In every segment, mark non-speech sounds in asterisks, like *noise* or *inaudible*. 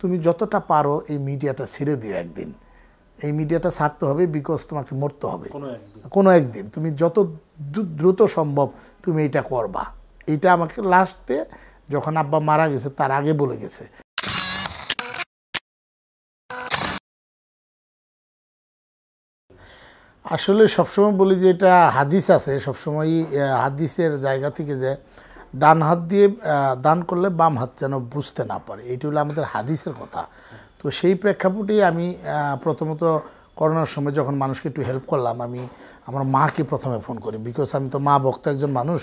তুমি যতটা পারো এই মিডিয়াটা ছেড়ে দিও একদিন। এই মিডিয়াটা ছাড়তে হবে বিকজ তোমাকে মরতে হবে। কোনো একদিন। তুমি যত দ্রুত সম্ভব তুমি এটা করবা। এটা আমাকে লাস্টে যখন আব্বা মারা গেছে তার আগে বলে গেছে। আসলে সবসময় বলি যে এটা হাদিস আছে সবসময় হাদিসের জায়গা থেকে যে ডান হাত দিয়ে দান করলে বাম হাত যেন বুঝতে না পারে। এইটা হলো আমাদের হাদিসের কথা। তো সেই প্রেক্ষাপটেই আমি প্রথমত করোনার সময় যখন মানুষকে একটু হেল্প করলাম আমি আমার মাকে প্রথমে ফোন করি। বিকজ আমি তো মা ভক্ত একজন মানুষ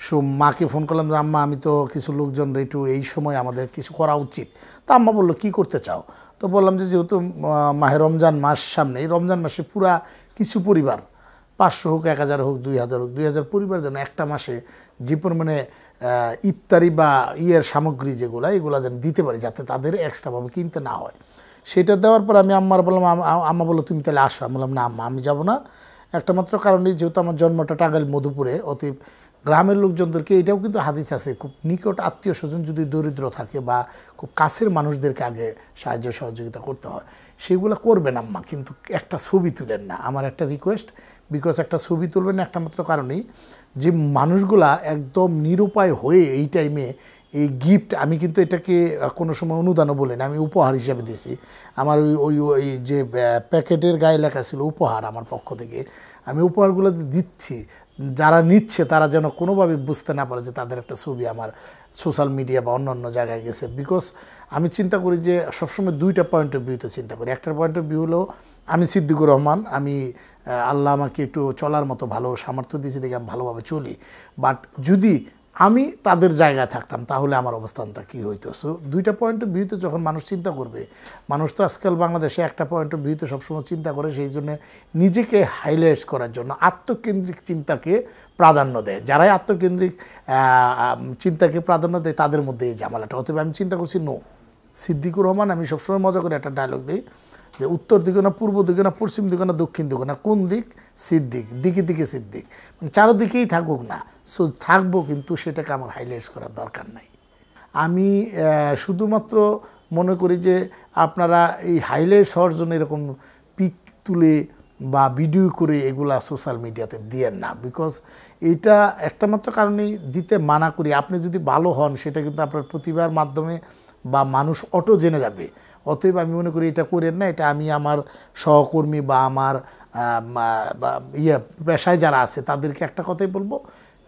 সো মাকে ফোন করলাম যে আম্মা আমি তো কিছু লোকজন একটু এই সময় আমাদের কিছু করা উচিত। তা আম্মা বলল কী করতে চাও? তো বললাম যে যেহেতু মাহে রমজান মাস সামনে এই রমজান মাসে পুরা কিছু পরিবার পাঁচশো হোক এক হাজার হোক দুই হাজার হোক দুই হাজার পরিবার যেন একটা মাসে যে পরিমাণে আহ, ইফতারি বা ইয়ের সামগ্রী যেগুলো, এগুলো যেন দিতে পারি যাতে তাদের এক্সট্রাভাবে কিনতে না হয়। সেটা দেওয়ার পর আমি আম্মার বললাম, আম- আম- আম্মা বলল, তুমি তাহলে আসো। আমি বললাম, না আম্মা, আমি যাব না। একটা মাত্র কারণে যেহেতু আমার জন্মটা টাঙ্গাইল মধুপুরে, অতএব গ্রামের লোকজনদেরকে এটাও কিন্তু হাদিস আছে, খুব নিকট আত্মীয় স্বজন যদি দরিদ্র থাকে বা খুব কাছের মানুষদেরকে আগে সাহায্য সহযোগিতা করতে হয়, সেগুলো করবেন আম্মা, কিন্তু একটা ছবি তুলেন না। আমার একটা রিকোয়েস্ট বিকজ একটা ছবি তুলবেন একটা মাত্র কারণেই যে মানুষগুলা একদম নিরুপায় হয়ে এই টাইমে এই গিফট আমি কিন্তু এটাকে কোনো সময় অনুদানও বলি না, আমি উপহার হিসাবে দিছি। আমার ওই ওই ওই যে প্যাকেটের গায়ে লেখা ছিল উপহার আমার পক্ষ থেকে। আমি উপহারগুলো দিচ্ছি। যারা নিচ্ছে, তারা যেন কোনোভাবে বুঝতে না পারে যে তাদের একটা ছবি আমার সোশ্যাল মিডিয়া বা অন্য অন্য জায়গায় গেছে। বিকজ আমি চিন্তা করি যে সবসময় দুইটা পয়েন্ট অফ ভিউতে চিন্তা করি। একটা পয়েন্ট অফ ভিউ হলো আমি সিদ্দিকুর রহমান, আমি আল্লাহ আমাকে একটু চলার মতো ভালো সামর্থ্য দিয়েছে দেখে আমি ভালোভাবে চলি। বাট যদি আমি তাদের জায়গায় থাকতাম, তাহলে আমার অবস্থানটা কী হইতো? সো দুইটা পয়েন্ট অফ ভিউতে যখন মানুষ চিন্তা করবে, মানুষ তো আজকাল বাংলাদেশে একটা পয়েন্ট অফ ভিউতে সবসময় চিন্তা করে, সেই জন্য নিজেকে হাইলাইটস করার জন্য আত্মকেন্দ্রিক চিন্তাকে প্রাধান্য দেয়। যারাই আত্মকেন্দ্রিক চিন্তাকে প্রাধান্য দেয়, তাদের মধ্যে এই ঝামেলাটা। অতএব আমি চিন্তা করছি নো সিদ্দিকুর রহমান, আমি সবসময় মজা করে একটা ডায়লগ দিই। যে উত্তর দিকে না, পূর্ব দিকে না, পশ্চিম দিকে না, দক্ষিণ দিকে না, কোন দিক? সিদ্দিক, দিকে দিকে সিদ্দিক। মানে চারোদিকেই থাকুক না, সো থাকব কিন্তু সেটাকে আমার হাইলাইটস করার দরকার নাই। আমি শুধুমাত্র মনে করি যে আপনারা এই হাইলাইটস হওয়ার জন্য এরকম পিক তুলে বা ভিডিও করে এগুলা সোশ্যাল মিডিয়াতে দিয়েন না বিকজ এটা একটা মাত্র কারণেই দিতে মানা করি। আপনি যদি ভালো হন, সেটা কিন্তু আপনার প্রতিভার মাধ্যমে বা মানুষ অটো জেনে যাবে। অতএব আমি মনে করি এটা করেন না, এটা আমি আমার সহকর্মী বা আমার ইয়ে পেশায় যারা আছে তাদেরকে একটা কথাই বলব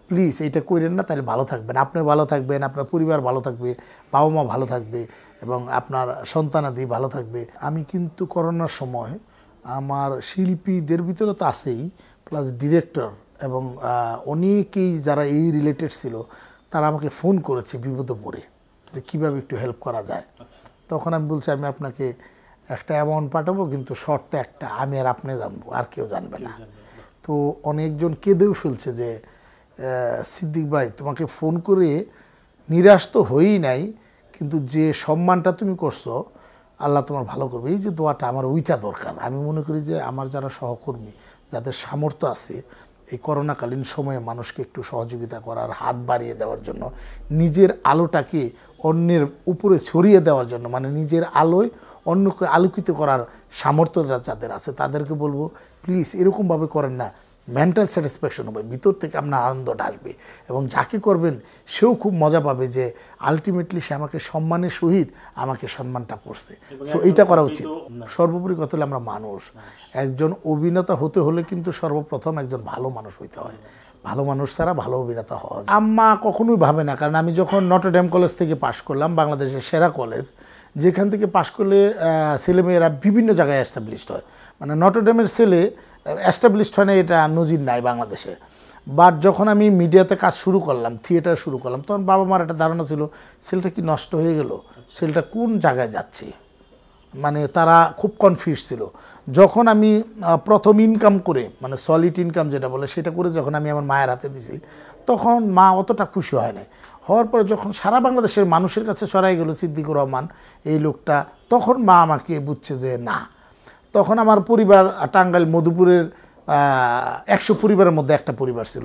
প্লিজ এটা করেন না, তাহলে ভালো থাকবেন। আপনি ভালো থাকবেন, আপনার পরিবার ভালো থাকবে, বাবা মা ভালো থাকবে এবং আপনার সন্তানাদি ভালো থাকবে। আমি কিন্তু করোনার সময় আমার শিল্পীদের ভিতরে তো আছেই প্লাস ডিরেক্টর এবং অনেকেই যারা এই রিলেটেড ছিল, তারা আমাকে ফোন করেছে বিপদে পড়ে যে কীভাবে একটু হেল্প করা যায়। তখন আমি বলছি, আমি আপনাকে একটা অ্যামাউন্ট পাঠাবো, কিন্তু শর্ত একটা, আমি আর আপনি জানব, আর কেউ জানবে না। তো অনেকজন কেঁদেও ফেলছে যে সিদ্দিক ভাই, তোমাকে ফোন করে নিরাশ তো হয়েই নাই, কিন্তু যে সম্মানটা তুমি করছ, আল্লাহ তোমার ভালো করবে। এই যে দোয়াটা আমার ওইটা দরকার। আমি মনে করি যে, আমার যারা সহকর্মী, যাদের সামর্থ্য আছে, এই করোনাকালীন সময়ে মানুষকে একটু সহযোগিতা করার, হাত বাড়িয়ে দেওয়ার জন্য, নিজের আলোটাকে অন্যের উপরে ছড়িয়ে দেওয়ার জন্য মানে নিজের আলোয় অন্যকে আলোকিত করার সামর্থ্য যা- যাদের আছে, তাদেরকে বলব, প্লিজ এরকমভাবে করেন না। মেন্টাল স্যাটিসফ্যাকশন হবে ভিতর থেকে আপনার আনন্দটা আসবে এবং যাকে করবেন সেও খুব মজা পাবে যে আলটিমেটলি সে আমাকে সম্মানের সহিত আমাকে সম্মানটা করছে। সো এইটা করা উচিত। সর্বোপরি কথা হলে আমরা মানুষ। একজন অভিনেতা হতে হলে কিন্তু সর্বপ্রথম একজন ভালো মানুষ হইতে হয়। ভালো মানুষ ছাড়া ভালো অভিনেতা হওয়া। আম্মা কখনোই ভাবে না কারণ আমি যখন নটরডেম কলেজ থেকে পাশ করলাম বাংলাদেশের সেরা কলেজ যেখান থেকে পাশ করলে ছেলেমেয়েরা বিভিন্ন জায়গায় অ্যাস্টাবলিশড হয়। মানে নটরডেমের ছেলে অ্যাস্টাবলিশড হয় না, এটা নজির নাই বাংলাদেশে। বাট যখন আমি মিডিয়াতে কাজ শুরু করলাম থিয়েটার শুরু করলাম, তখন বাবা মার একটা ধারণা ছিল ছেলেটা কি নষ্ট হয়ে গেল? সেলটা কোন জায়গায় যাচ্ছে? মানে তারা খুব কনফিউজ ছিল। যখন আমি প্রথম ইনকাম করে মানে সলিড ইনকাম যেটা বলে, সেটা করে যখন আমি আমার মায়ের হাতে দিছি, তখন মা অতটা খুশি হয় নাই। হওয়ার পরে যখন সারা বাংলাদেশের মানুষের কাছে সরাই গেল, সিদ্দিকুর রহমান, এই লোকটা, তখন মা আমাকে বুঝছে যে না তখন আমার পরিবার, টাঙ্গাইল, মধুপুরের একশো পরিবারের মধ্যে একটা পরিবার ছিল।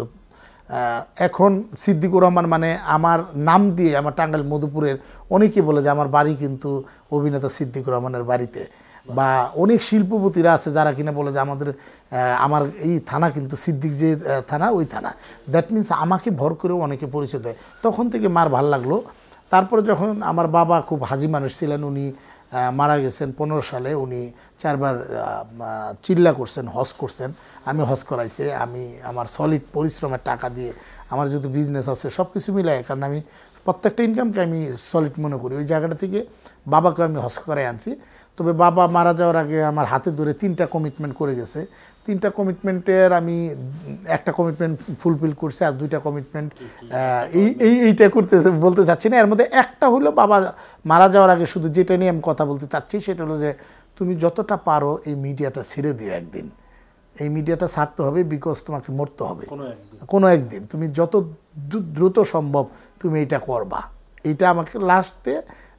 এখন সিদ্দিকুর রহমান মানে আমার নাম দিয়ে আমার টাঙ্গাইল, মধুপুরের অনেকে বলে যে আমার বাড়ি কিন্তু অভিনেতা সিদ্দিকুর রহমানের বাড়িতে। বা অনেক শিল্পপতিরা আছে যারা কিনা বলে যে আমাদের আমার এই থানা কিন্তু সিদ্দিক যে থানা, ওই থানা। দ্যাট মিন্স আমাকে ভর করেও অনেকে পরিচয় দেয়। তখন থেকে মার ভালো লাগল। তারপরে যখন আমার বাবা খুব হাজি মানুষ ছিলেন উনি মারা গেছেন পনেরো সালে। উনি চারবার চিল্লা করছেন হজ করছেন। আমি হজ করাইছে, আমি আমার সলিড পরিশ্রমের টাকা দিয়ে আমার যেহেতু বিজনেস আছে সব কিছু মিলাই কারণ আমি প্রত্যেকটা ইনকামকে আমি সলিড মনে করি। ওই জায়গাটা থেকে বাবাকে আমি হজ করাই আনছি। তবে বাবা মারা যাওয়ার আগে আমার হাতে ধরে তিনটা কমিটমেন্ট করে গেছে। তিনটা কমিটমেন্টের আমি একটা কমিটমেন্ট ফুলফিল করছি আর দুইটা কমিটমেন্ট এই এই এইটা করতে বলতে চাচ্ছি না। এর মধ্যে একটা হলো বাবা মারা যাওয়ার আগে শুধু যেটা নিয়ে আমি কথা বলতে চাচ্ছি সেটা হলো যে তুমি যতটা পারো এই মিডিয়াটা ছেড়ে দিও একদিন। এই মিডিয়াটা ছাড়তে হবে বিকজ তোমাকে মরতে হবে। কোনো একদিন। কোনো একদিন। তুমি যত দ্রুত সম্ভব তুমি এটা করবা। এটা আমাকে লাস্টে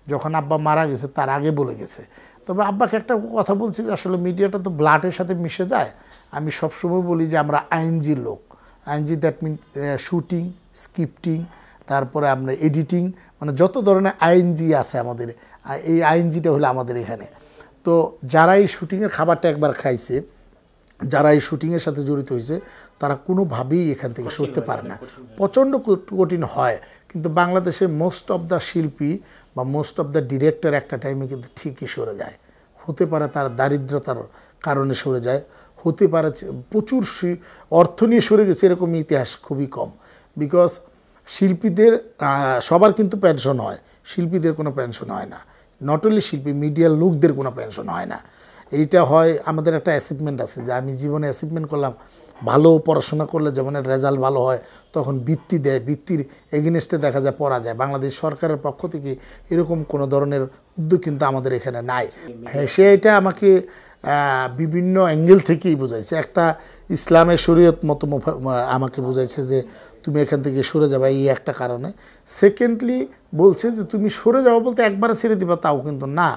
যখন আব্বা মারা গেছে, তার আগে বলে গেছে। তবে আব্বাকে একটা কথা বলছি যে, আসলে মিডিয়াটা তো ব্লাডের সাথে মিশে যায়। আমি সবসময় বলি যে, আমরা আইনজি লোক। আইনজি দ্যাট মিন শুটিং স্ক্রিপ্টিং তারপরে আমরা এডিটিং মানে যত ধরনের আইনজি আছে আমাদের এই আইনজিটা হলো আমাদের এখানে। তো যারা এই শুটিংয়ের খাবারটা একবার খাইছে যারা এই শুটিংয়ের সাথে জড়িত হয়েছে তারা কোনোভাবেই এখান থেকে সরতে পারে না। প্রচণ্ড কঠিন হয় কিন্তু বাংলাদেশে মোস্ট অফ দ্য শিল্পী বা মোস্ট অফ দ্য ডিরেক্টর একটা টাইমে কিন্তু ঠিকই সরে যায়। হতে পারে তার দারিদ্রতার কারণে সরে যায় হতে পারে প্রচুর অর্থ নিয়ে সরে গেছে এরকম ইতিহাস খুবই কম। বিকজ শিল্পীদের সবার কিন্তু পেনশন হয় শিল্পীদের কোনো পেনশন হয় না। নট অনলি শিল্পী মিডিয়ার লোকদের কোনো পেনশন হয় না। এইটা হয়, আমাদের একটা অ্যাচিভমেন্ট আছে যে আমি জীবনে অ্যাচিভমেন্ট করলাম, ভালো পড়াশোনা করলে যেমন রেজাল্ট ভালো হয়, তখন বৃত্তি দেয়, বৃত্তির এগেনস্টে দেখা যায় পড়া যায়। বাংলাদেশ সরকারের পক্ষ থেকে এরকম কোনো ধরনের উদ্যোগ কিন্তু আমাদের এখানে নাই। হ্যাঁ সে এটা আমাকে বিভিন্ন অ্যাঙ্গেল থেকেই বোঝাইছে। একটা ইসলামের শরীয়ত মতো আমাকে বোঝাইছে যে তুমি এখান থেকে সরে যাবা এই একটা কারণে। সেকেন্ডলি বলছে যে তুমি সরে যাওয়া বলতে একবারে ছেড়ে দিবা, তাও কিন্তু না।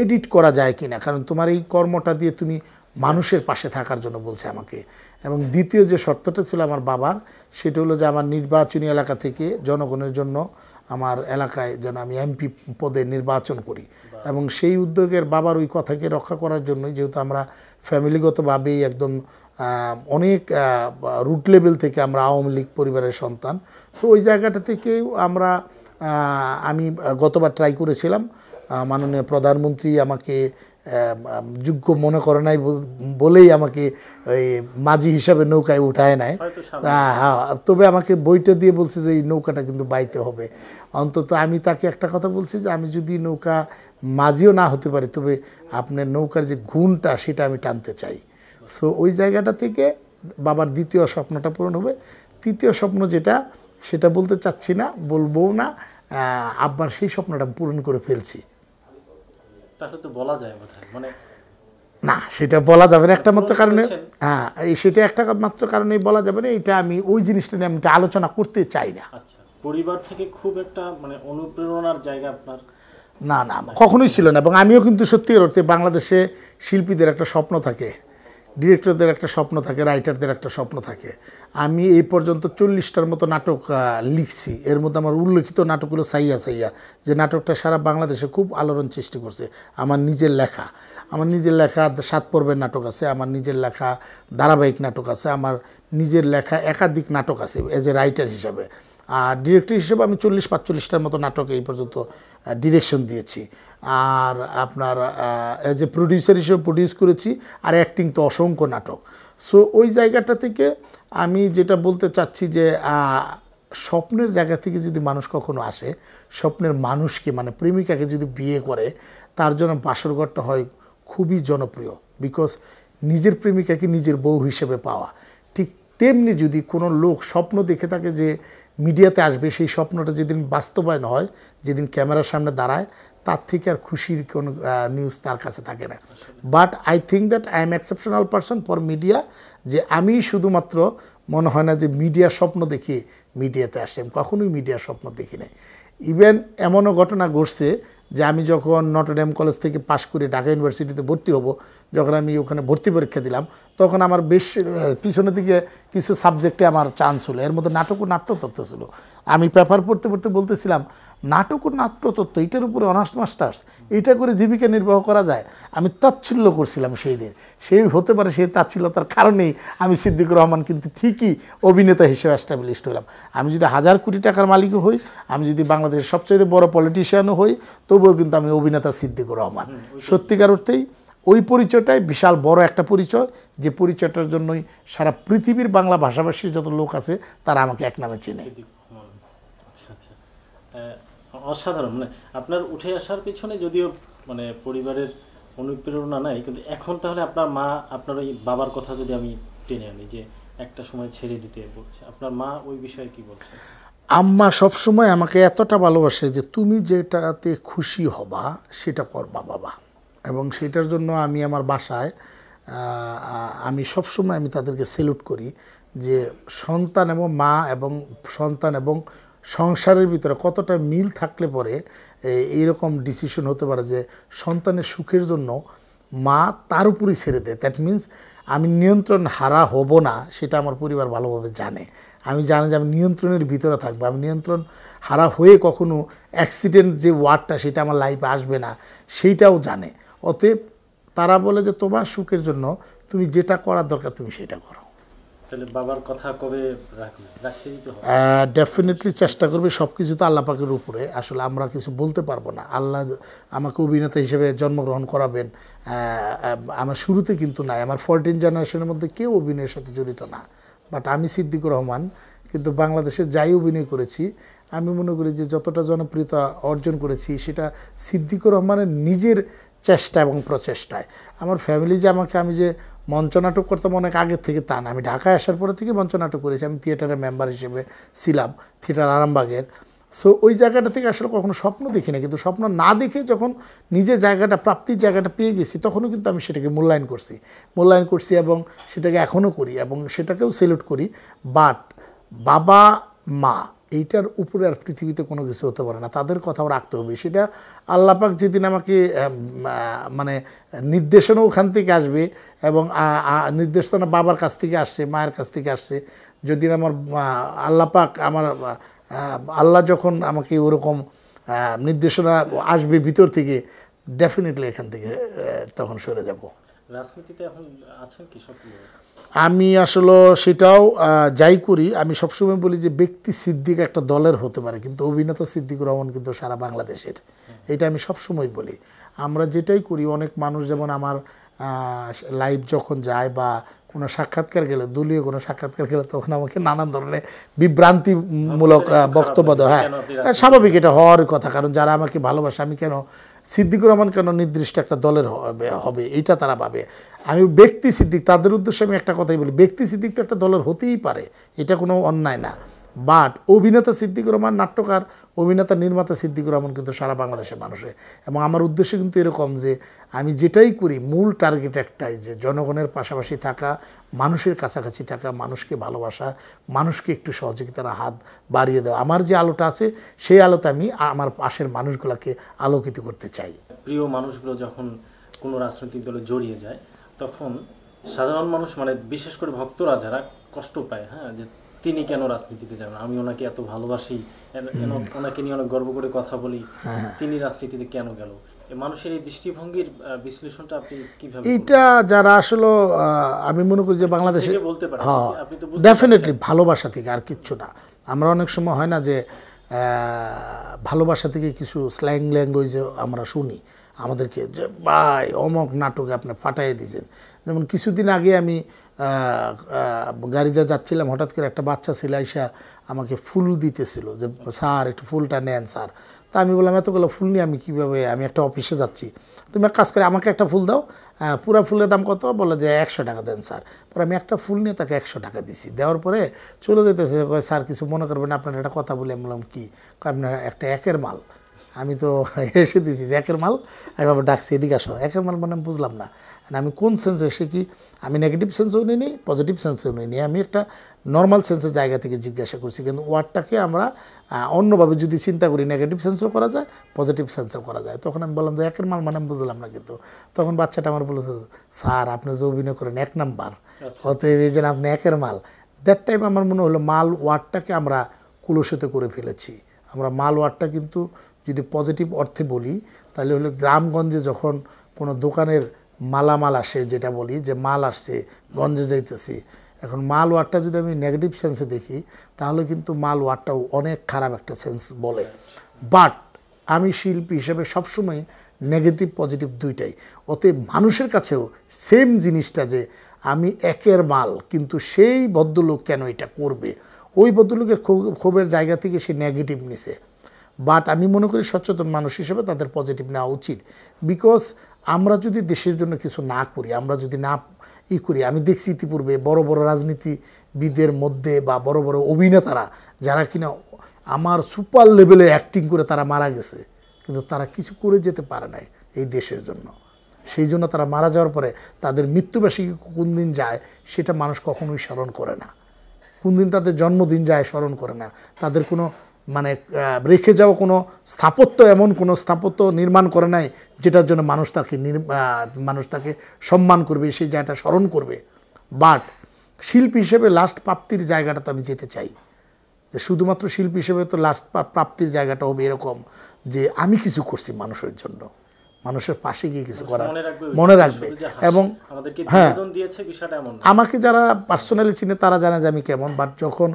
এডিট করা যায় কি না কারণ তোমার এই কর্মটা দিয়ে তুমি মানুষের পাশে থাকার জন্য বলছে আমাকে। এবং দ্বিতীয় যে শর্তটা ছিল আমার বাবার সেটা হলো যে আমার নির্বাচনী এলাকা থেকে জনগণের জন্য আমার এলাকায় যেন আমি এমপি পদে নির্বাচন করি। এবং সেই উদ্যোগের বাবার ওই কথাকে রক্ষা করার জন্যই যেহেতু আমরা ফ্যামিলিগতভাবেই একদম অনেক রুট লেভেল থেকে আমরা আওয়ামী লীগ পরিবারের সন্তান। সো ওই জায়গাটা থেকেও আমরা আমি গতবার ট্রাই করেছিলাম। মাননীয় প্রধানমন্ত্রী আমাকে যোগ্য মনে করে নাই বল- বলেই আমাকে ওই মাঝি হিসাবে নৌকায় উঠায় নাই। হ্যাঁ হ্যাঁ তবে আমাকে বইটা দিয়ে বলছে যে এই নৌকাটা কিন্তু বাইতে হবে। অন্তত আমি তাকে একটা কথা বলছি যে আমি যদি নৌকা মাঝিও না হতে পারি তবে আপনার নৌকার যে গুণটা সেটা আমি টানতে চাই। সো ওই জায়গাটা থেকে বাবার দ্বিতীয় স্বপ্নটা পূরণ হবে। তৃতীয় স্বপ্ন যেটা সেটা বলতে চাচ্ছি না বলব না আব্বার সেই স্বপ্নটা আমি পূরণ করে ফেলছি। তাহলে তো বলা যায় বোধহয় মানে না সেটা বলা যাবে না একটা মাত্র কারণে হ্যাঁ এই সেটা একটা মাত্র কারণেই বলা যাবে না এটা আমি ওই জিনিসটা নিয়ে আমি আলোচনা করতে চাই না। আচ্ছা পরিবার থেকে খুব একটা মানে অনুপ্রেরণার জায়গা আপনার? না না কখনোই ছিল না এবং আমিও কিন্তু সত্যি অর্থে বাংলাদেশে শিল্পীদের একটা স্বপ্ন থাকে। ডিরেক্টরদের একটা স্বপ্ন থাকে রাইটারদের একটা স্বপ্ন থাকে। আমি এই পর্যন্ত চল্লিশটার মতো নাটক লিখছি। এর মধ্যে আমার উল্লেখিত নাটক হলো সাইয়া সাইয়া, যে নাটকটা সারা বাংলাদেশে খুব আলোড়ন সৃষ্টি করছে। আমার নিজের লেখা, আমার নিজের লেখা সাত পর্বের নাটক আছে, আমার নিজের লেখা ধারাবাহিক নাটক আছে, আমার নিজের লেখা একাধিক নাটক আছে এজ এ রাইটার হিসাবে। আর ডিরেক্টর হিসেবে আমি চল্লিশ পাঁচচল্লিশটার মতো নাটক এই পর্যন্ত ডিরেকশন দিয়েছি। আর আপনার এজ এ প্রডিউসার হিসেবে প্রডিউস করেছি আর অ্যাক্টিং তো অসংখ্য নাটক। সো ওই জায়গাটা থেকে আমি যেটা বলতে চাচ্ছি যে স্বপ্নের জায়গা থেকে যদি মানুষ কখনো আসে, স্বপ্নের মানুষকে মানে প্রেমিকাকে যদি বিয়ে করে, তার জন্য বাসরঘরটা হয় খুবই জনপ্রিয়। বিকজ নিজের প্রেমিকাকে নিজের বউ হিসেবে পাওয়া। তেমনি যদি কোনো লোক স্বপ্ন দেখে থাকে যে মিডিয়াতে আসবে, সেই স্বপ্নটা যেদিন বাস্তবায়ন হয়, যেদিন ক্যামেরার সামনে দাঁড়ায়, তার থেকে আর খুশির কোনো নিউজ তার কাছে থাকে না। But I think that I am exceptional person for media যে আমি শুধুমাত্র মনে হয় না যে মিডিয়ার স্বপ্ন দেখি মিডিয়াতে আসছি, আমি কখনোই মিডিয়ার স্বপ্ন দেখি নাই। ইভেন এমনও ঘটনা ঘটছে যে আমি যখন নটরডেম কলেজ থেকে পাশ করে ঢাকা ইউনিভার্সিটিতে ভর্তি হব, যখন আমি ওখানে ভর্তি পরীক্ষা দিলাম তখন আমার বেশ পিছনের দিকে কিছু সাবজেক্টে আমার চান্স হলো। এর মধ্যে নাটক ও নাট্যতত্ত্ব ছিল। আমি পেপার পড়তে পড়তে বলতেছিলাম নাটক ও নাট্যতত্ত্ব এটার উপরে অনার্স মাস্টার্স এটা করে জীবিকা নির্বাহ করা যায়? আমি তাচ্ছিল্য করছিলাম সেই দিন। সেই হতে পারে সেই তাচ্ছিল্যতার কারণেই আমি সিদ্দিকুর রহমান কিন্তু ঠিকই অভিনেতা হিসেবে অ্যাস্টাবলিশড হলাম। আমি যদি হাজার কোটি টাকার মালিকও হই আমি যদি বাংলাদেশের সবচেয়ে বড় পলিটিশিয়ানও হই তবুও কিন্তু আমি অভিনেতা সিদ্দিকুর রহমান। সত্যিকার অর্থেই ওই পরিচয়টাই বিশাল বড় একটা পরিচয় যে পরিচয়টার জন্যই সারা পৃথিবীর বাংলা ভাষাভাষীর যত লোক আছে তারা আমাকে এক নামে চেনে। আচ্ছা আচ্ছা। অসাধারণ মানে আপনার উঠে আসার পিছনে যদিও মানে পরিবারের অনুপ্রেরণা নাই কিন্তু এখন তাহলে আপনার মা আপনার ওই বাবার কথা যদি আমি টেনে আনি যে একটা সময় ছেড়ে দিতে বলছে আপনার মা ওই বিষয়ে কি বলছে? আম্মা সবসময় আমাকে এতটা ভালোবাসে যে তুমি যেটাতে খুশি হবা সেটা করবা বাবা। এবং সেটার জন্য আমি আমার বাসায় আমি সবসময় আমি তাদেরকে সেলুট করি যে সন্তান এবং মা এবং সন্তান এবং সংসারের ভিতরে কতটা মিল থাকলে পরে এইরকম ডিসিশন হতে পারে যে সন্তানের সুখের জন্য মা তার উপরেই ছেড়ে দেয়। দ্যাট মিন্স আমি নিয়ন্ত্রণ হারা হব না, সেটা আমার পরিবার ভালোভাবে জানে। আমি জানি যে আমি নিয়ন্ত্রণের ভিতরে থাকব। আমি নিয়ন্ত্রণ হারা হয়ে কখনো অ্যাক্সিডেন্ট যে ওয়ার্ডটা সেটা আমার লাইফে আসবে না, সেইটাও জানে। অতএব তারা বলে যে তোমার সুখের জন্য তুমি যেটা করার দরকার তুমি সেটা করো। তাহলে বাবার কথা কবে ডেফিনেটলি চেষ্টা করবে সব কিছু তো আল্লাহ পাকের উপরে। আসলে আমরা কিছু বলতে পারব না। আল্লাহ আমাকে অভিনেতা হিসেবে জন্মগ্রহণ করাবেন। আমার শুরুতে কিন্তু নাই। আমার ফোরটিন জেনারেশনের মধ্যে কেউ অভিনয়ের সাথে জড়িত না। বাট আমি সিদ্দিকুর রহমান কিন্তু বাংলাদেশে যাই অভিনয় করেছি আমি মনে করি যে যতটা জনপ্রিয়তা অর্জন করেছি সেটা সিদ্দিকুর রহমানের নিজের চেষ্টা এবং প্রচেষ্টায়। আমার ফ্যামিলি যে আমাকে আমি যে মঞ্চনাটক করতাম অনেক আগের থেকে তা না। আমি ঢাকায় আসার পরে থেকে মঞ্চনাটক করেছি। আমি থিয়েটারের মেম্বার হিসেবে ছিলাম থিয়েটার আরামবাগের। সো ওই জায়গাটা থেকে আসলে কখনো স্বপ্ন দেখি না কিন্তু স্বপ্ন না দেখে যখন নিজের জায়গাটা, প্রাপ্তির জায়গাটা পেয়ে গেছি, তখনও কিন্তু আমি সেটাকে মূল্যায়ন করছি। মূল্যায়ন করছি এবং সেটাকে এখনও করি এবং সেটাকেও সেলুট করি। বাট বাবা মা এইটার উপরে আর পৃথিবীতে কোনো কিছু হতে পারে না। তাদের কথাও রাখতে হবে। সেটা আল্লাপাক যেদিন আমাকে মানে নির্দেশনা ওখান থেকে আসবে এবং নির্দেশনা বাবার কাছ থেকে আসছে, মায়ের কাছ থেকে আসছে যদি আমার আল্লাপাক আমার আল্লাহ যখন আমাকে ওরকম নির্দেশনা আসবে ভিতর থেকে ডেফিনেটলি এখান থেকে তখন সরে যাব। রাজনীতিতে এখন আছেন কি আমি আসলে সেটাও যাই করি আমি সবসময় বলি যে ব্যক্তি সিদ্দিক একটা দলের হতে পারে কিন্তু অভিনেতা সিদ্দিকুর রহমান কিন্তু সারা বাংলাদেশের। এটা আমি সবসময় বলি। আমরা যেটাই করি অনেক মানুষ যেমন আমার লাইভ যখন যায় বা কোনো সাক্ষাৎকার গেলে দলীয় কোনো সাক্ষাৎকার গেলে তখন আমাকে নানান ধরনের বিভ্রান্তিমূলক বক্তব্য আপনি হ্যাঁ, স্বাভাবিক এটা হওয়ার কথা কারণ যারা আমাকে ভালোবাসে আমি কেন সিদ্দিকুর রহমান কেন নির্দিষ্ট একটা দলের হবে? এটা তারা ভাবে। আমি ব্যক্তি সিদ্দিক, তাদের উদ্দেশ্যে আমি একটা কথাই বলি, ব্যক্তি সিদ্দিক তো একটা দলের হতেই পারে, এটা কোনো অন্যায় না। বাট অভিনেতা সিদ্দিকুর রহমান নাট্যকার, অভিনেতা নির্মাতা সিদ্দিকুর রহমান কিন্তু সারা বাংলাদেশের মানুষের এবং আমার উদ্দেশ্য কিন্তু এরকম যে, আমি যেটাই করি, মূল টার্গেট একটাই যে, জনগণের পাশাপাশি থাকা, মানুষের কাছাকাছি থাকা, মানুষকে ভালোবাসা, মানুষকে একটু সহযোগিতার হাত বাড়িয়ে দেওয়া। আমার যে আলোটা আছে, সেই আলোতে আমি আমার পাশের মানুষগুলোকে আলোকিত করতে চাই। প্রিয় মানুষগুলো যখন কোনো রাজনৈতিক দলে জড়িয়ে যায়, তখন সাধারণ মানুষ মানে বিশেষ করে ভক্তরা যারা কষ্ট পায় হ্যাঁ যে তিনি কেন রাজনীতিতে যাবেন আমি ওনাকে এত ভালোবাসি ওনাকে নিয়ে অনেক গর্ব করে কথা বলি। তিনি রাজনীতিতে কেন গেল? মানুষের এই দৃষ্টিভঙ্গির বিশ্লেষণটা আপনি কীভাবে এইটা যারা আসলে আমি মনে করি যে বাংলাদেশে বলতে পারেন। হ্যাঁ আপনি তো ডেফিনেটলি ভালোবাসা থেকে আর কিচ্ছু না। আমরা অনেক সময় হয় না যে আহ, ভালোবাসা থেকে কিছু স্ল্যাং ল্যাঙ্গুয়েজে আমরা শুনি। আমাদেরকে যে ভাই অমক নাটকে আপনি ফাটাই দিয়েছেন যেমন কিছুদিন আগে আমি গাড়িতে যাচ্ছিলাম, হঠাৎ করে একটা বাচ্চা ছেলে আইসা আমাকে ফুল দিতেছিল যে, স্যার, একটু ফুলটা নেন, স্যার। তা আমি বললাম, এতগুলো ফুল নিয়ে আমি কীভাবে, আমি একটা অফিসে যাচ্ছি। তুমি এক কাজ করে আমাকে একটা ফুল দাও পুরা ফুলের দাম কত? বলে যে, একশো টাকা দেন, স্যার। পরে আমি একটা ফুল নিয়ে তাকে একশো টাকা দিছি। দেওয়ার পরে চলে যেতেছে স্যার, কিছু মনে করবেন আপনার একটা কথা বলে। আমি বললাম, কি? আপনার একটা একের মাল। আমি তো *laughs* এসে দিয়েছি যে, একের মাল? আবার ডাকছি, এদিকে আসো। একের মাল মানে বুঝলাম না। মানে আমি কোন সেন্সে কি? আমি নেগেটিভ সেন্সেও নিই পজিটিভ সেন্সেও নিই আমি একটা নর্মাল সেন্সের জায়গা থেকে জিজ্ঞাসা করছি কিন্তু ওয়ার্ডটাকে আমরা অন্যভাবে যদি চিন্তা করি নেগেটিভ সেন্সও করা যায় পজিটিভ সেন্সও করা যায়। তখন আমি বললাম যে একের মাল মানে আমি বুঝলাম না কিন্তু। তখন বাচ্চাটা আমার বলে স্যার আপনি যে অভিনয় করেন এক নাম্বার। অতএব এই যে আপনি একের মাল। দ্যাট টাইম আমার মনে হলো মাল ওয়ার্ডটাকে আমরা কুলসিত করে ফেলেছি। আমরা মাল ওয়ার্ডটা কিন্তু যদি পজিটিভ অর্থে বলি তাহলে হলো গ্রামগঞ্জে যখন কোনো দোকানের মালামাল আসে, যেটা বলি, যে মাল আসছে, গঞ্জে যাইতেছি। এখন মাল ওয়ার্ডটা যদি আমি নেগেটিভ সেন্সে দেখি, তাহলে কিন্তু মাল ওয়ার্ডটাও অনেক খারাপ একটা সেন্স বলে। বাট আমি শিল্পী হিসেবে সবসময় নেগেটিভ পজিটিভ দুইটাই। অতএব মানুষের কাছেও সেম জিনিসটা যে আমি একের মাল, কিন্তু সেই ভদ্রলোক কেন এটা করবে? ওই ভদ্রলোকের ক্ষোভ- ক্ষোভের জায়গা থেকে সে নেগেটিভ নিছে। বাট আমি মনে করি সচেতন মানুষ হিসেবে তাদের পজিটিভ নেওয়া উচিত। বিকজ আমরা যদি দেশের জন্য কিছু না করি, আমরা যদি না ই করি, আমি দেখছি ইতিপূর্বে বড় বড় রাজনীতিবিদের মধ্যে বা বড় বড় অভিনেতারা যারা কিনা আমার সুপার লেভেলে অ্যাক্টিং করে তারা মারা গেছে, কিন্তু তারা কিছু করে যেতে পারে নাই এই দেশের জন্য। সেই জন্য তারা মারা যাওয়ার পরে তাদের মৃত্যুবার্ষিকী কোন দিন যায় সেটা মানুষ কখনোই স্মরণ করে না। কোন দিন তাদের জন্মদিন যায় স্মরণ করে না। তাদের কোনো মানে রেখে যাওয়া কোনো স্থাপত্য এমন কোনো স্থাপত্য নির্মাণ করে নাই যেটার জন্য মানুষ তাকে মানুষ তাকে সম্মান করবে সেই জায়গাটা স্মরণ করবে। বাট শিল্পী হিসেবে লাস্ট প্রাপ্তির জায়গাটা তো আমি যেতে চাই। যে শুধুমাত্র শিল্পী হিসেবে তো লাস্ট প্রাপ্তির জায়গাটা হবে এরকম যে আমি কিছু করছি মানুষের জন্য। মানুষের পাশে গিয়ে কিছু করা মনে রাখবে এবং হ্যাঁ। আমাকে যারা পার্সোনালি চিনে তারা জানে যে আমি কেমন। বাট যখন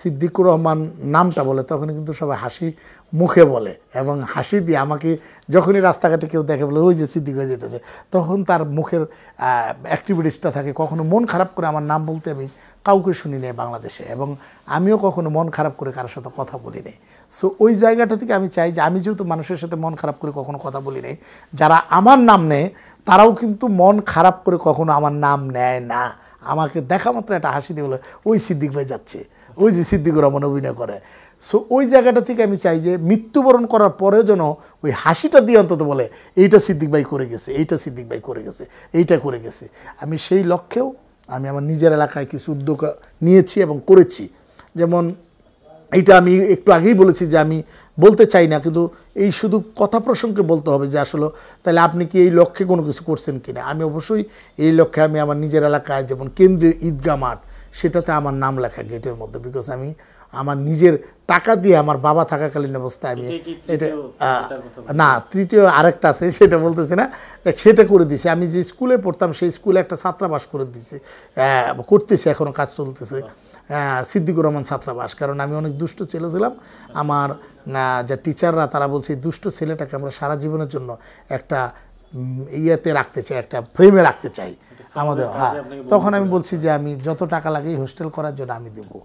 সিদ্দিকুর রহমান নামটা বলে তখন কিন্তু সবাই হাসি মুখে বলে এবং হাসি দিয়ে আমাকে যখনই রাস্তাঘাটে কেউ দেখে বলে, ওই যে সিদ্দিক হয়ে যেতেছে। তখন তার মুখের অ্যাক্টিভিটিসটা থাকে। কখনো মন খারাপ করে আমার নাম বলতে আমি কাউকে শুনি নাই বাংলাদেশে এবং আমিও কখনো মন খারাপ করে কারোর সাথে কথা বলি নাই। সো ওই জায়গাটা থেকে আমি চাই যে, আমি যেহেতু মানুষের সাথে মন খারাপ করে কখনো কথা বলি নাই, যারা আমার নাম নেয়, তারাও কিন্তু মন খারাপ করে কখনো আমার নাম নেয় না। আমাকে দেখা মাত্র একটা হাসি দিয়ে বলে, ওই সিদ্দিক ভাই যাচ্ছে। ওই যে সিদ্দিকুর রহমান অভিনয় করে। সো ওই জায়গাটা থেকে আমি চাই যে মৃত্যুবরণ করার পরেও যেন ওই হাসিটা দিয়ে অন্তত বলে, এইটা সিদ্দিক ভাই করে গেছে, এইটা সিদ্দিক ভাই করে গেছে, এইটা করে গেছে। আমি সেই লক্ষ্যেও আমি আমার নিজের এলাকায় কিছু উদ্যোগ নিয়েছি এবং করেছি। যেমন এইটা আমি একটু আগেই বলেছি যে আমি বলতে চাই না, কিন্তু এই শুধু কথা প্রসঙ্গে বলতে হবে যে আসলে তাহলে আপনি কি এই লক্ষ্যে কোনো কিছু করছেন কিনা? আমি অবশ্যই এই লক্ষ্যে আমি আমার নিজের এলাকায় যেমন কেন্দ্রীয় ঈদগাহ মাঠ সেটাতে আমার নাম লেখা গেটের মধ্যে বিকজ আমি আমার নিজের টাকা দিয়ে আমার বাবা থাকাকালীন অবস্থায় আমি এটা না তৃতীয় আরেকটা আছে সেটা বলতেছি না সেটা করে দিছি। আমি যে স্কুলে পড়তাম সেই স্কুলে একটা ছাত্রাবাস করে দিছি করতেছি এখনও কাজ চলতেছে সিদ্দিকুর রহমান ছাত্রাবাস কারণ আমি অনেক দুষ্ট ছেলে ছিলাম। আমার যে টিচাররা তারা বলছে এই দুষ্ট ছেলেটাকে আমরা সারা জীবনের জন্য একটা ইয়েতে রাখতে চাই একটা ফ্রেমে রাখতে চাই আমাদের হ্যাঁ। তখন আমি বলছি যে আমি যত টাকা লাগে হোস্টেল করার জন্য আমি দেবো।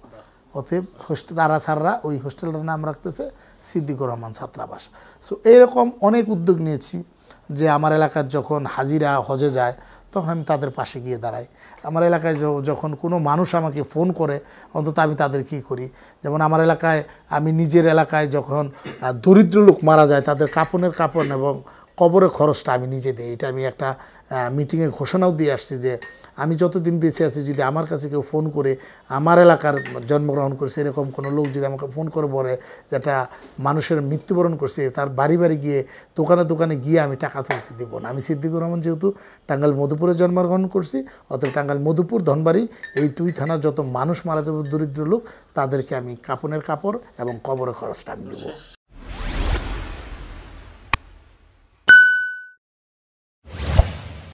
অতএব হোস্টেল তারা স্যাররা ওই হোস্টেলটার নাম রাখতেছে সিদ্দিকুর রহমান ছাত্রাবাস। সো এইরকম অনেক উদ্যোগ নিয়েছি যে আমার এলাকার যখন হাজিরা হজে যায় তখন আমি তাদের পাশে গিয়ে দাঁড়াই। আমার এলাকায় যখন কোনো মানুষ আমাকে ফোন করে অন্তত আমি তাদের কী করি। যেমন আমার এলাকায় আমি নিজের এলাকায় যখন দরিদ্র লোক মারা যায় তাদের কাপনের কাপড় এবং কবরের খরচটা আমি নিজে দিই। এটা আমি একটা মিটিংয়ে ঘোষণাও দিয়ে আসছি যে আমি যতদিন বেঁচে আছি, যদি আমার কাছে কেউ ফোন করে, আমার এলাকার জন্মগ্রহণ করছে, এরকম কোনো লোক যদি আমাকে ফোন করে বলে যে একটা মানুষের মৃত্যুবরণ করছে, তার বাড়ি বাড়ি গিয়ে, দোকানে দোকানে গিয়ে আমি টাকা তুলতে দিব না। আমি সিদ্দিকুর রহমান যেহেতু টাঙ্গাল মধুপুরে জন্মগ্রহণ করছি, অতএব টাঙ্গাল মধুপুর, ধনবাড়ি, এই দুই থানার যত মানুষ মারা যাবে, দরিদ্র লোক, তাদেরকে আমি কাপনের কাপড় এবং কবরের খরচটা আমি দেবো।